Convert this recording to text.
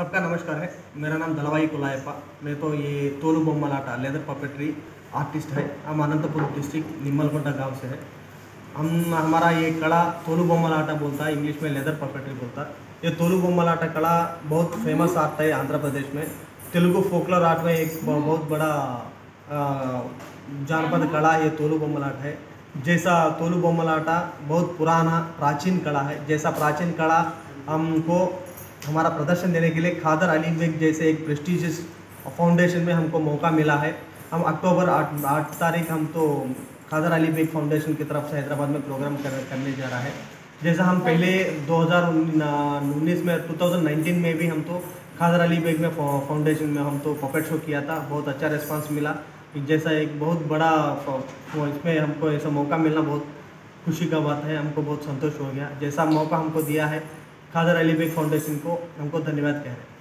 सबका नमस्कार है। मेरा नाम दलवाई कुलायप्पा। मैं तो ये Tholu Bommalata, leather puppetry artist है। हम अनंतपुर डिस्ट्रिक्ट निम्मलकोटा गाँव से है। हम, हमारा ये कला तोलू बोम्मलाटा बोलता है, इंग्लिश में लेदर पपेट्री बोलता है। ये तोलू बोम्मलाटा कला बहुत फ़ेमस आर्ट है आंध्र प्रदेश में। तेलुगु फोकलर आर्ट में एक बहुत बड़ा जानपद कला ये तोलू बोम्मलाट है। जैसा तोलू बोम्मलाटा बहुत पुराना प्राचीन कला है, जैसा प्राचीन कला हमको हमारा प्रदर्शन देने के लिए खादर अली बेग जैसे एक प्रेस्टिजियस फाउंडेशन में हमको मौका मिला है। हम अक्टूबर आठ आठ तारीख हम तो खादर अली बेग फाउंडेशन की तरफ़ से हैदराबाद में प्रोग्राम कर, करने जा रहा है। जैसा हम पहले 2019 में 2019 में भी हम तो खादर अली बेग में फाउंडेशन में हम तो पपेट शो किया था। बहुत अच्छा रिस्पांस मिला। जैसा एक बहुत बड़ा इसमें हमको ऐसा मौका मिलना बहुत खुशी का बात है। हमको बहुत संतोष हो गया। जैसा मौका हमको दिया है खादर अली बेग फाउंडेशन को हमको धन्यवाद कह रहे हैं।